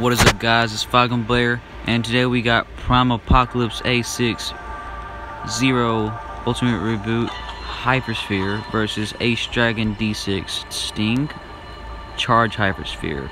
What is up guys, it's Falcon Blair, and today we got Prime Apocalypse A6 Zero Ultimate Reboot Hypersphere versus Ace Dragon D6 Sting Charge Hypersphere.